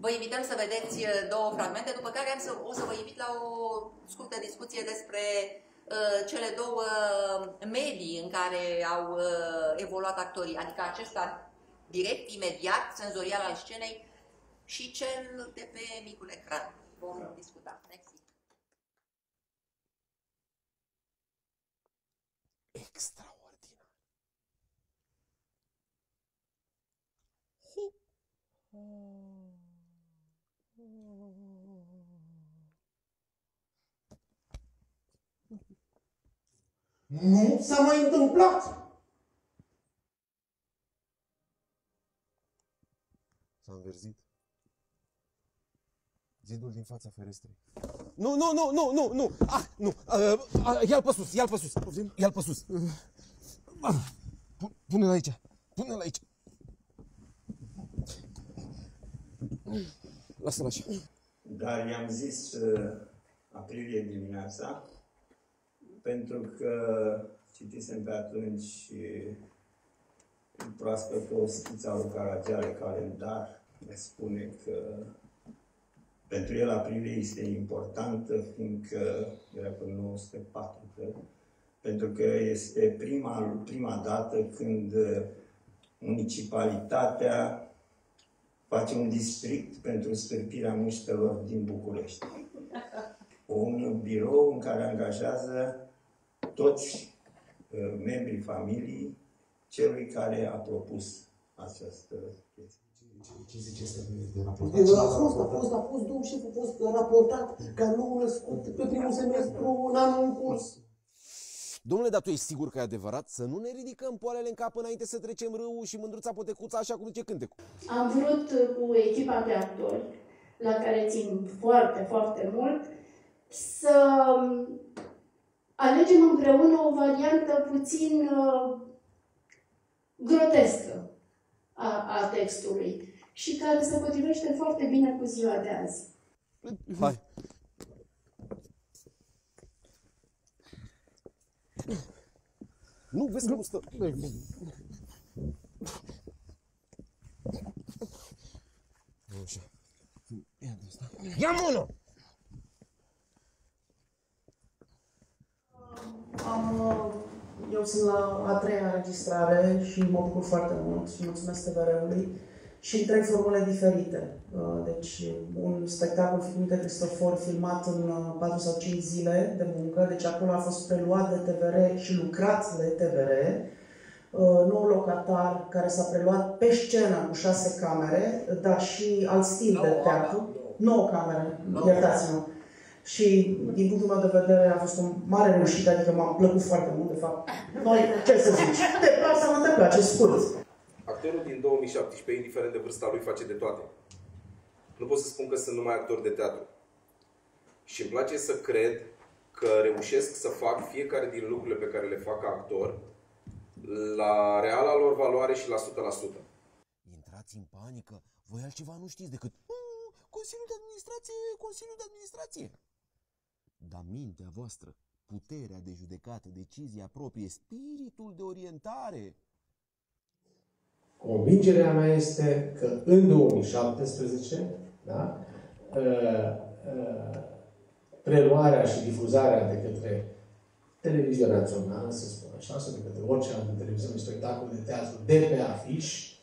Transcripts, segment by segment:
Vă invităm să vedeți uh, două fragmente, după care am să, o să vă invit la o scurtă discuție despre uh, cele două medii în care au uh, evoluat actorii, adică acesta direct, imediat, senzorial al scenei și cel de pe micul ecran. Vom discuta. Next. Extraordinar. Nu s-a mai întâmplat. S-a înverzit. Zidul din fața ferestrei. Nu, nu, nu, nu, nu, nu! Ah, nu! Uh, uh, ia-l pe sus, ia-l pe sus! Ia-l pe sus! Uh, pu- Pune-l aici! Pune-l aici! Lasă-l așa. Dar i-am zis uh, aprilie dimineața, pentru că citisem pe atunci uh, proaspăt o schiță a lui Caragiale, calendar, ne spune că pentru el aprilie este importantă, fiindcă era pe 904, cred, pentru că este prima, prima dată când uh, municipalitatea face un district pentru stârpirea muștelor din București. Un birou în care angajează toți uh, membrii familiei celui care a propus această chestie. Ce zice asta de, de A fost, a fost, a fost, domn șef, a fost raportat ca nou născut pe primul semestru în anul în curs. Domnule, dar tu ești sigur că e adevărat? Să nu ne ridicăm poalele în cap înainte să trecem râul și mândruța potecuța așa cum zice cântecul. Am vrut uh, cu echipa de actori, la care țin foarte, foarte mult, să um, alegem împreună o variantă puțin uh, grotescă a, a textului și care se potrivește foarte bine cu ziua de azi. Hai. Nu, vezi că nu stă. Așa. Ia de asta. Ia mână! Am, uh, eu sunt la a treia înregistrare și mă bucur foarte mult și mulțumesc TVR-ului și în trei formule diferite. Uh, Deci un spectacol făcut de Cristofor filmat în uh, 4 sau 5 zile de muncă, deci acolo a fost preluat de TVR și lucrat de TVR. Uh, Nou locatar care s-a preluat pe scenă cu șase camere, dar și alt stil de teatru. 9 camere, iertați-mă. Și din punctul meu de vedere a fost o mare reușită, adică m-a plăcut foarte mult, de fapt. Noi, ce să zici, de plac să mă întâmplă, ce scurt. Actorul din 2017, indiferent de vârsta lui, face de toate. Nu pot să spun că sunt numai actor de teatru. Și îmi place să cred că reușesc să fac fiecare din lucrurile pe care le fac ca actor la reala lor valoare și la 100%. Intrați în panică. Voi altceva nu știți decât "Mm, Consiliul de Administrație, Consiliul de Administrație. Dar mintea voastră, puterea de judecată, decizia proprie, spiritul de orientare, Convingerea mea este că în 2017, da, uh, uh, preluarea și difuzarea de către televiziunea națională, să spun așa, sau de către orice altă televiziune, spectacol de teatru de pe afiș,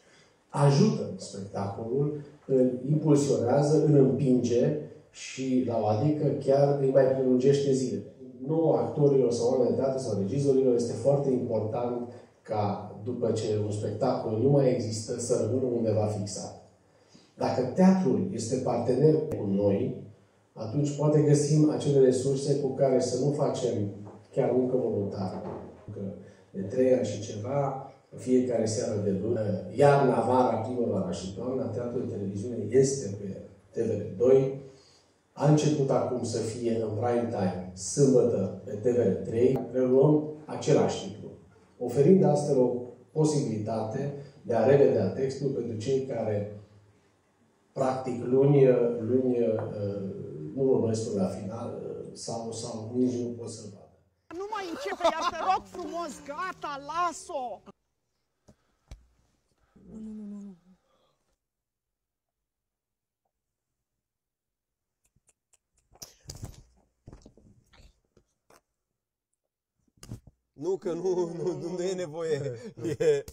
ajută spectacolul, îl impulsionează, îl împinge și la o adică chiar îi mai prelungește zilele. Nu actorilor sau oamenilor de teatru sau regizorilor este foarte important ca după ce un spectacol nu mai există să rămână undeva fixat. Dacă teatrul este partener cu noi, atunci poate găsim acele resurse cu care să nu facem chiar muncă voluntară. Că de trei ani și ceva, fiecare seară de lună, iarna, vara, primăvara și toamna, teatrul de televiziune este pe TVR2. A început acum să fie în prime time, sâmbătă, pe TVR3. Reluăm același titlu, oferind astfel o posibilitate de a revedea textul pentru cei care practic luni, luni uh, nu urmăresc până la final uh, sau, sau nici nu pot să-l vadă. Nu nu mai începe, iar te rog frumos, gata, las-o! Nu, că nu, nu, nu, nu e nevoie. E...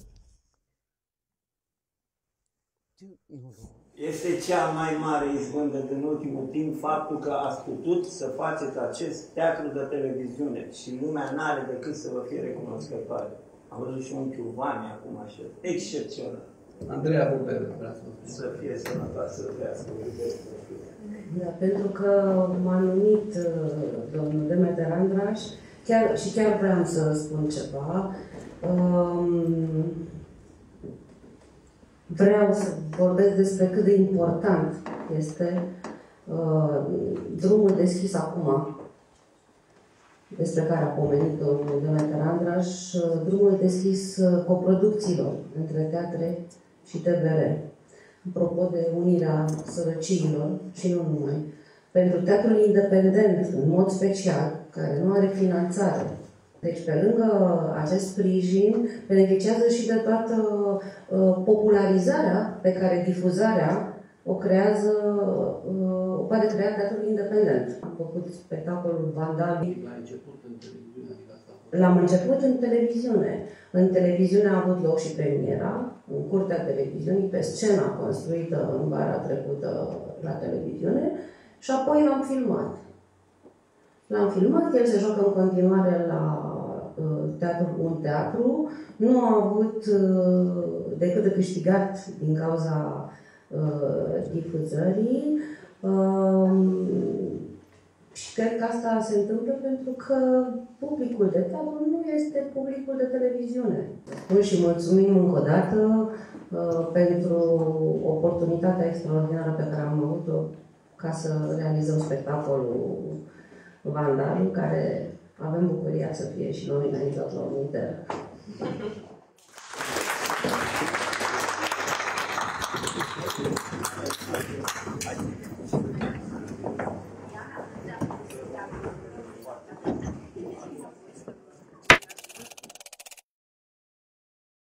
Este cea mai mare izbândă din ultimul timp faptul că ați putut să faceți acest teatru de televiziune și lumea n-are decât să vă fie recunoscătoare. Am văzut și unchiul Vane acum așa, excepțional. Andreea Popescu, vreau să Să fie sănătoasă, să trăiască, o iubesc, să fie. Da, pentru că m-a numit uh, domnul Demeter Andraș chiar, și chiar vreau să spun ceva. Um, vreau să vorbesc despre cât de important este uh, drumul deschis acum, despre care a pomenit domnul Demeter Andraș, uh, drumul deschis uh, coproducțiilor între teatre și TVR apropo de unirea sărăciilor și nu numai. Pentru teatrul independent, în mod special, care nu are finanțare. Deci, pe lângă acest sprijin, beneficiază și de toată uh, popularizarea pe care difuzarea o creează, uh, o poate crea teatrul independent. Am făcut spectacolul Vandal La început în televiziune, adică asta a fost. L-am început în televiziune. În televiziune a avut loc și premiera, în curtea televiziunii, pe scena construită în vara trecută la televiziune și apoi l-am filmat. L-am filmat, el se joacă în continuare la uh, teatru, un teatru. Nu a avut uh, decât de câștigat din cauza uh, difuzării. Uh, și cred că asta se întâmplă pentru că publicul de teatru nu este publicul de televiziune. Spun și mulțumim încă o dată uh, pentru oportunitatea extraordinară pe care am avut-o ca să realizăm spectacolul Vandal, în care avem bucuria să fie și noi înainte la un inter.